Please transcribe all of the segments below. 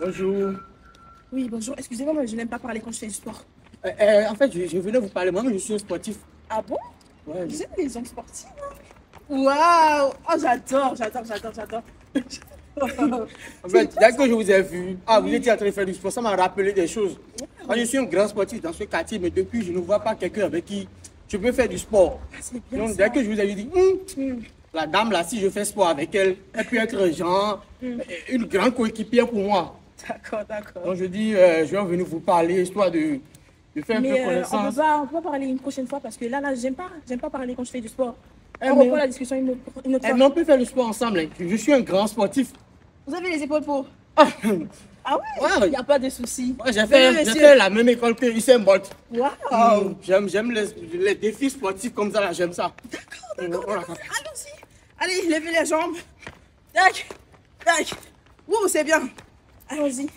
Bonjour. Oui, bonjour. Excusez-moi, mais je n'aime pas parler quand je fais du sport. Euh, euh, en fait, je, je venais vous parler. Moi, je suis un sportif. Ah bon? Ouais, Vous êtes les hommes sportifs hein? Waouh Oh, j'adore, j'adore, j'adore, j'adore. En fait, dès que je vous ai vu, ah, vous étiez en train de faire du sport, ça m'a rappelé des choses. Moi, je suis un grand sportif dans ce quartier, mais depuis, je ne vois pas quelqu'un avec qui je peux faire du sport. Ah, bien Donc, ça. dès que je vous ai dit, Hum, Hmm. la dame là, si je fais sport avec elle, elle peut être genre euh, une grande coéquipière pour moi. D'accord, d'accord. Donc, je dis, euh, je vais venir vous parler, histoire de, de faire un peu euh, on connaissance. peut pas, on peut pas parler une prochaine fois parce que là, là, j'aime pas, j'aime pas parler quand je fais du sport. Eh, on mais- reprend la discussion une autre, une autre Eh, fois. mais on peut faire le sport ensemble. hein. Je suis un grand sportif. Vous avez les épaules pour Ah, Ah ouais? Ouais. Il n'y a pas de souci. j'ai fait, fait la même école que Usain Bolt. Waouh Mm, J'aime, j'aime les, les défis sportifs comme ça, là, j'aime ça. D'accord, Allons-y. Allez, levez les jambes. Tac, tac. Ouh, c'est bien. Allons-y.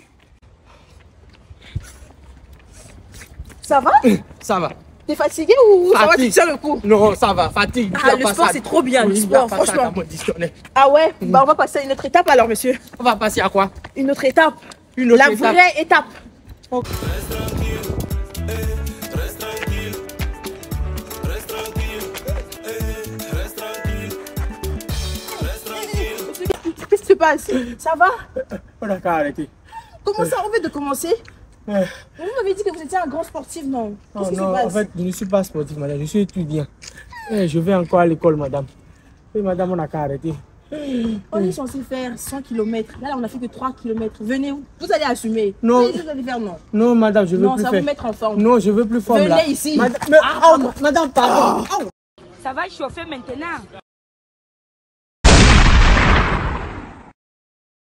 Ça va? Ça va. T'es fatigué ou ça va, tu tiens le coup Non, ça va, fatigue. Ah, le sport, c'est trop bien, le sport, franchement. Ah ouais? Bah on va passer à une autre étape alors, monsieur. On va passer à quoi? Une autre étape. Une autre La étape. vraie étape. Qu'est-ce passe Ça va On a qu'à arrêter. Comment ça On veut de commencer Euh, Vous m'avez dit que vous étiez un grand sportif, non Oh non, se passe en fait, je ne suis pas sportif, madame. Je suis étudiant. Eh, je vais encore à l'école, madame. Et madame, on a qu'à arrêter. On est censé faire 100 km. Là, là, on a fait que 3 km. Venez, vous allez assumer. Non. Vous allez faire non. Non, madame, je veux Non, plus ça va faire. vous mettre en forme. Non, je veux plus forme Venez là. ici. Madame, mais- Ah, oh, madame, pardon. Oh. Ça va chauffer maintenant.